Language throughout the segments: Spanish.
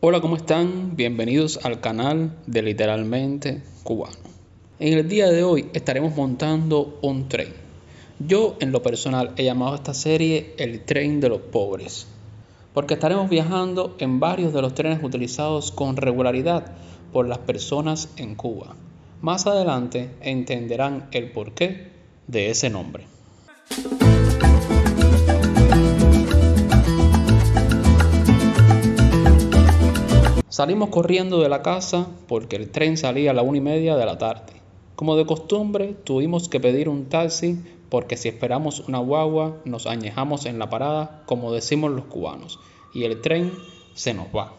Hola, ¿cómo están? Bienvenidos al canal de Literalmente Cubano. En el día de hoy estaremos montando un tren. Yo en lo personal he llamado a esta serie el tren de los pobres, porque estaremos viajando en varios de los trenes utilizados con regularidad por las personas en Cuba. Más adelante entenderán el porqué de ese nombre. Salimos corriendo de la casa porque el tren salía a la una y media de la tarde. Como de costumbre, tuvimos que pedir un taxi porque si esperamos una guagua nos añejamos en la parada, como decimos los cubanos, y el tren se nos va.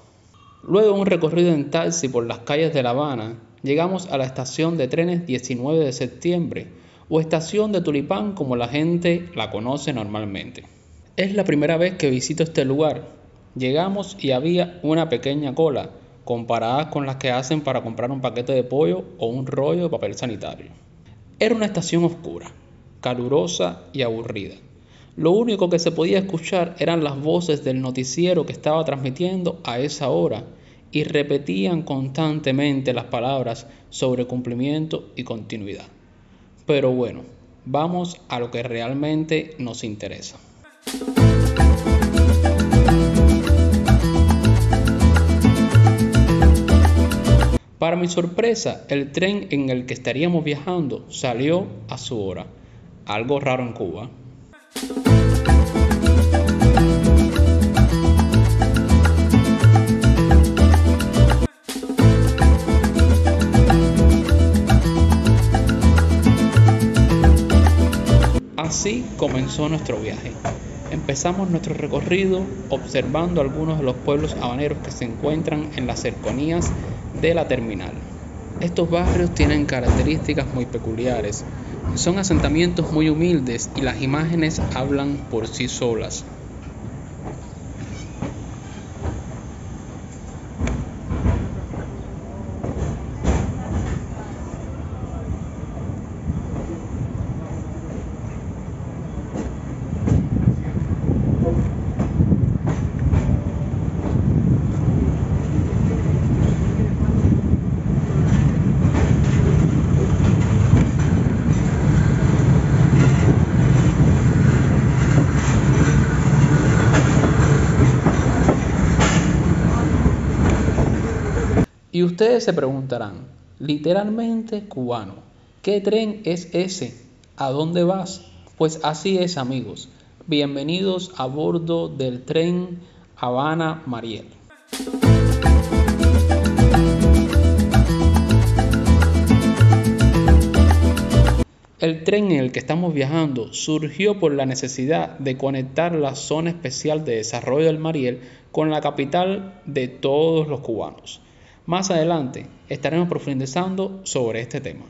Luego un recorrido en taxi por las calles de La Habana, llegamos a la estación de trenes 19 de septiembre, o estación de Tulipán como la gente la conoce normalmente. Es la primera vez que visito este lugar Llegamos y había una pequeña cola, comparada con las que hacen para comprar un paquete de pollo o un rollo de papel sanitario. Era una estación oscura, calurosa y aburrida. Lo único que se podía escuchar eran las voces del noticiero que estaba transmitiendo a esa hora y repetían constantemente las palabras sobre cumplimiento y continuidad. Pero bueno, vamos a lo que realmente nos interesa. Para mi sorpresa, el tren en el que estaríamos viajando salió a su hora, algo raro en Cuba. Así comenzó nuestro viaje. Empezamos nuestro recorrido observando algunos de los pueblos habaneros que se encuentran en las cercanías de la terminal. Estos barrios tienen características muy peculiares. Son asentamientos muy humildes y las imágenes hablan por sí solas. Y ustedes se preguntarán, literalmente cubano, ¿qué tren es ese? ¿A dónde vas? Pues así es amigos, bienvenidos a bordo del tren Habana Mariel. El tren en el que estamos viajando surgió por la necesidad de conectar la zona especial de desarrollo del Mariel con la capital de todos los cubanos. Más adelante estaremos profundizando sobre este tema.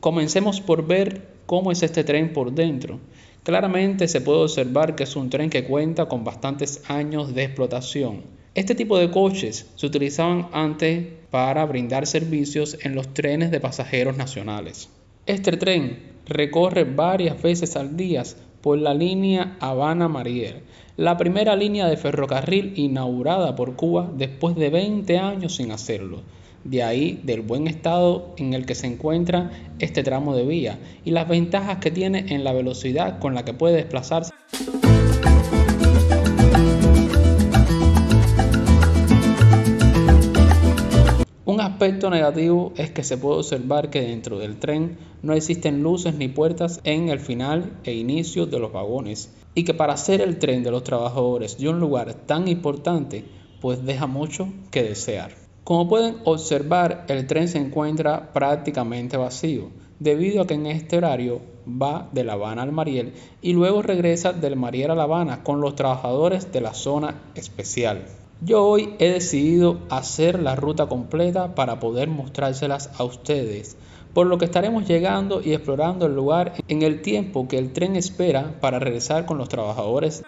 Comencemos por ver cómo es este tren por dentro. Claramente se puede observar que es un tren que cuenta con bastantes años de explotación. Este tipo de coches se utilizaban antes para brindar servicios en los trenes de pasajeros nacionales. Este tren recorre varias veces al día por la línea Habana-Mariel, la primera línea de ferrocarril inaugurada por Cuba después de 20 años sin hacerlo. De ahí del buen estado en el que se encuentra este tramo de vía y las ventajas que tiene en la velocidad con la que puede desplazarse. Aspecto negativo es que se puede observar que dentro del tren no existen luces ni puertas en el final e inicio de los vagones y que para hacer el tren de los trabajadores de un lugar tan importante pues deja mucho que desear. Como pueden observar el tren se encuentra prácticamente vacío debido a que en este horario va de La Habana al Mariel y luego regresa del Mariel a La Habana con los trabajadores de la zona especial. Yo hoy he decidido hacer la ruta completa para poder mostrárselas a ustedes, por lo que estaremos llegando y explorando el lugar en el tiempo que el tren espera para regresar con los trabajadores.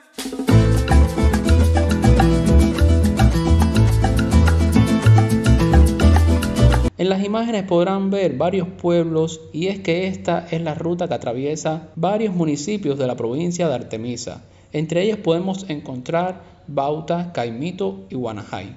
En las imágenes podrán ver varios pueblos y es que esta es la ruta que atraviesa varios municipios de la provincia de Artemisa. Entre ellos podemos encontrar Bauta, Caimito y Guanajay.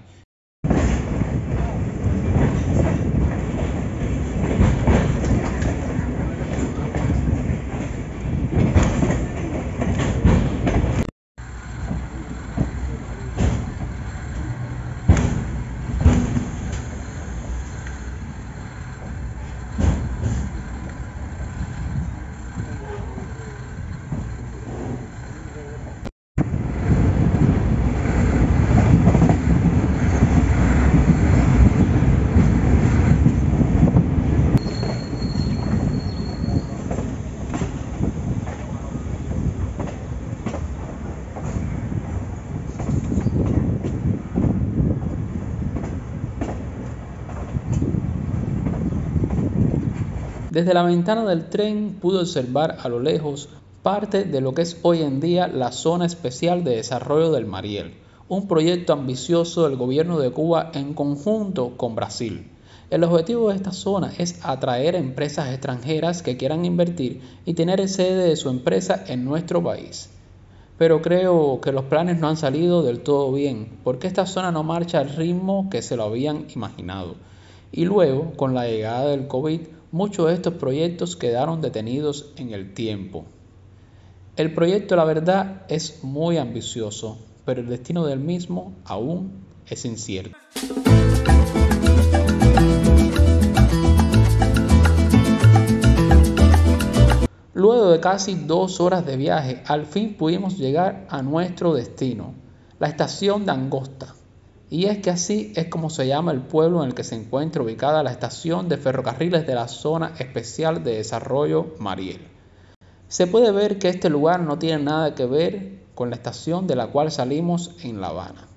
Desde la ventana del tren pude observar a lo lejos parte de lo que es hoy en día la Zona Especial de Desarrollo del Mariel, un proyecto ambicioso del gobierno de Cuba en conjunto con Brasil. El objetivo de esta zona es atraer empresas extranjeras que quieran invertir y tener sede de su empresa en nuestro país. Pero creo que los planes no han salido del todo bien, porque esta zona no marcha al ritmo que se lo habían imaginado. Y luego, con la llegada del COVID, muchos de estos proyectos quedaron detenidos en el tiempo. El proyecto, la verdad, es muy ambicioso, pero el destino del mismo aún es incierto. Luego de casi dos horas de viaje, al fin pudimos llegar a nuestro destino, la estación de Angosta. Y es que así es como se llama el pueblo en el que se encuentra ubicada la estación de ferrocarriles de la Zona Especial de Desarrollo Mariel. Se puede ver que este lugar no tiene nada que ver con la estación de la cual salimos en La Habana.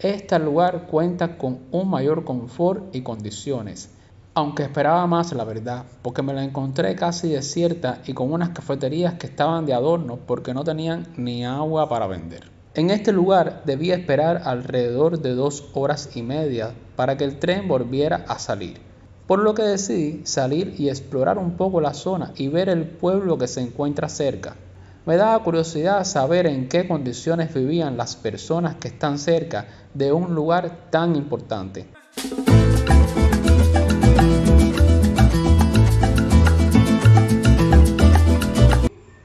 Este lugar cuenta con un mayor confort y condiciones, aunque esperaba más la verdad, porque me la encontré casi desierta y con unas cafeterías que estaban de adorno porque no tenían ni agua para vender. En este lugar debía esperar alrededor de dos horas y media para que el tren volviera a salir, por lo que decidí salir y explorar un poco la zona y ver el pueblo que se encuentra cerca. Me daba curiosidad saber en qué condiciones vivían las personas que están cerca de un lugar tan importante.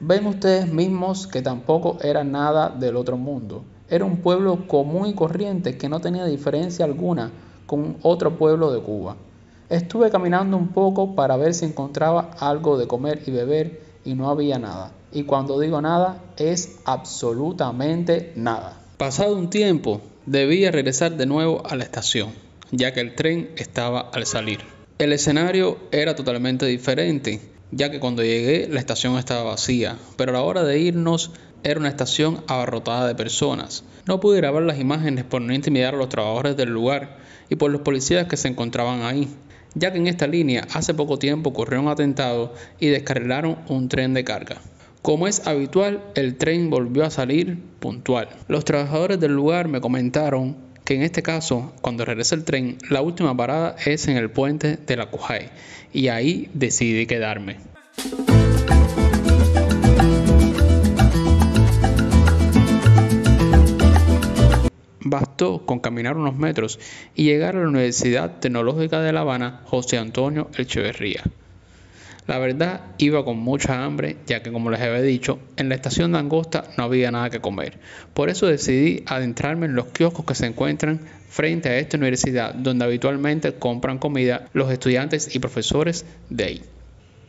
Ven ustedes mismos que tampoco era nada del otro mundo. Era un pueblo común y corriente que no tenía diferencia alguna con otro pueblo de Cuba. Estuve caminando un poco para ver si encontraba algo de comer y beber y no había nada. Y cuando digo nada, es absolutamente nada. Pasado un tiempo, debía regresar de nuevo a la estación, ya que el tren estaba al salir. El escenario era totalmente diferente ya que cuando llegué la estación estaba vacía, pero a la hora de irnos era una estación abarrotada de personas. No pude grabar las imágenes por no intimidar a los trabajadores del lugar y por los policías que se encontraban ahí, ya que en esta línea hace poco tiempo ocurrió un atentado y descarrilaron un tren de carga. Como es habitual, el tren volvió a salir puntual. Los trabajadores del lugar me comentaron que en este caso, cuando regresa el tren, la última parada es en el puente de la Cujay y ahí decidí quedarme. Bastó con caminar unos metros y llegar a la Universidad Tecnológica de La Habana José Antonio Echeverría. La verdad, iba con mucha hambre, ya que como les había dicho, en la estación de Angosta no había nada que comer. Por eso decidí adentrarme en los kioscos que se encuentran frente a esta universidad, donde habitualmente compran comida los estudiantes y profesores de ahí.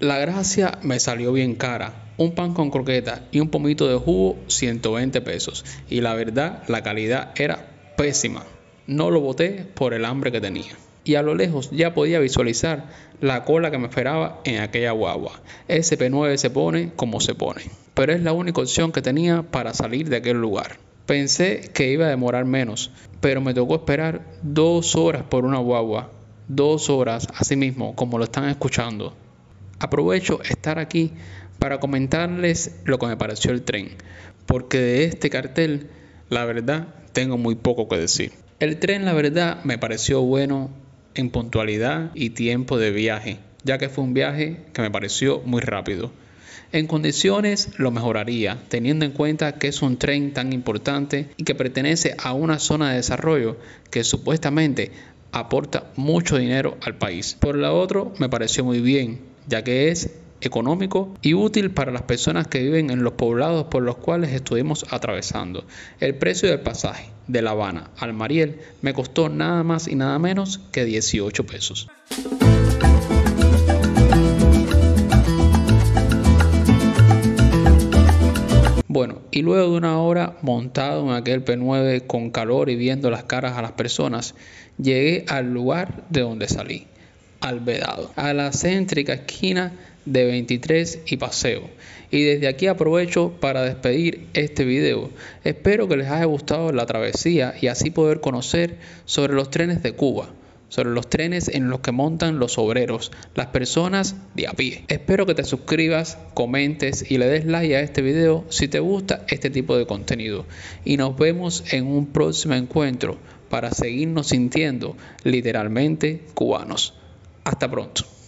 La gracia me salió bien cara. Un pan con croqueta y un pomito de jugo, 120 pesos. Y la verdad, la calidad era pésima. No lo boté por el hambre que tenía y a lo lejos ya podía visualizar la cola que me esperaba en aquella guagua. SP9 se pone como se pone, pero es la única opción que tenía para salir de aquel lugar. Pensé que iba a demorar menos, pero me tocó esperar dos horas por una guagua, dos horas así mismo como lo están escuchando. Aprovecho estar aquí para comentarles lo que me pareció el tren, porque de este cartel, la verdad, tengo muy poco que decir. El tren, la verdad, me pareció bueno en puntualidad y tiempo de viaje, ya que fue un viaje que me pareció muy rápido. En condiciones lo mejoraría, teniendo en cuenta que es un tren tan importante y que pertenece a una zona de desarrollo que supuestamente aporta mucho dinero al país. Por lo otro, me pareció muy bien, ya que es económico y útil para las personas que viven en los poblados por los cuales estuvimos atravesando. El precio del pasaje de La Habana al Mariel me costó nada más y nada menos que 18 pesos. Bueno, y luego de una hora montado en aquel P9 con calor y viendo las caras a las personas, llegué al lugar de donde salí, al Vedado, a la céntrica esquina de 23 y Paseo. Y desde aquí aprovecho para despedir este video. Espero que les haya gustado la travesía y así poder conocer sobre los trenes de Cuba sobre los trenes en los que montan los obreros, las personas de a pie. Espero que te suscribas, comentes y le des like a este video si te gusta este tipo de contenido. Y nos vemos en un próximo encuentro para seguirnos sintiendo literalmente cubanos. Hasta pronto.